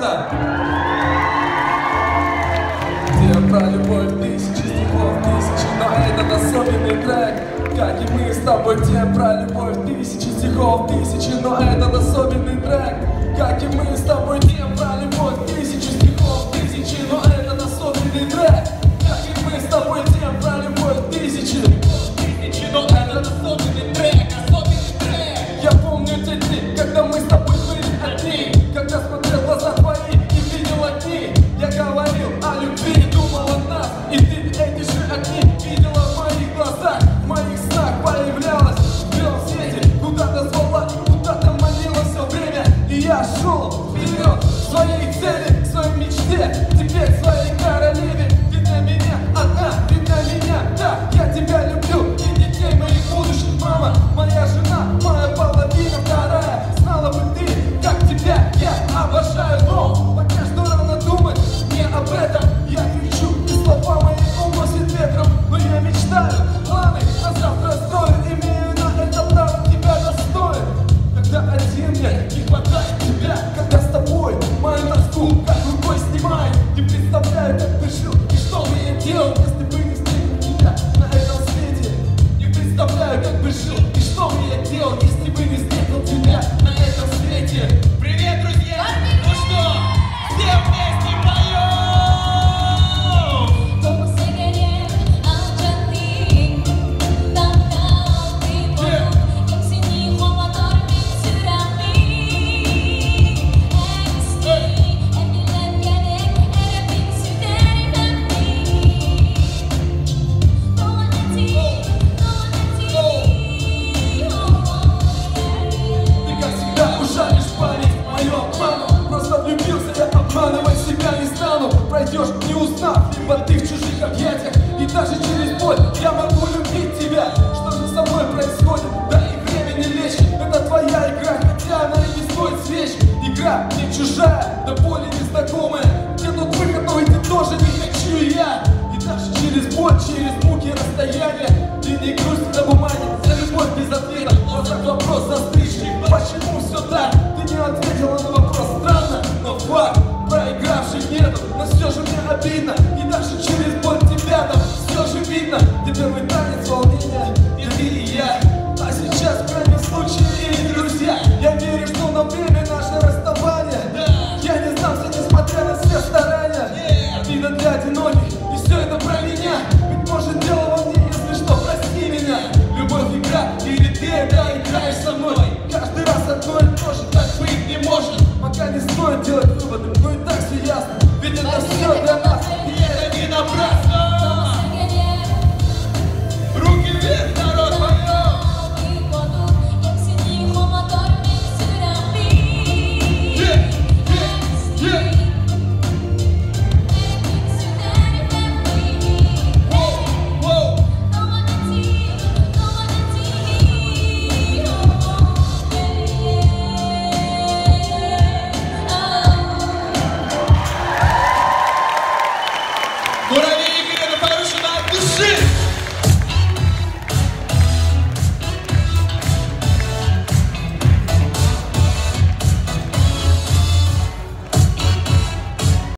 сердца. Где про любовь тысячи стихов, тысячи, но этот особенный трек. Как и мы с тобой, где про любовь тысячи стихов, тысячи, но этот особенный трек. Как и мы с Я шел вперед своей цели, своей мечте, теперь своей still обманывать себя не стану. Пройдешь, не узнав, либо ты в чужих объятиях. И даже через боль я могу любить тебя. Что же со мной происходит? Да и время не лечит Это твоя игра, хотя она и не стоит свеч. Игра не чужая, да более незнакомая. Где тут выход, но идти тоже не хочу я. И даже через боль, через муки расстояния, расстояние И не грусть на бумаге, за любовь без ответа Вопрос вопрос застывший, почему все так? Żeby taniec wolnienia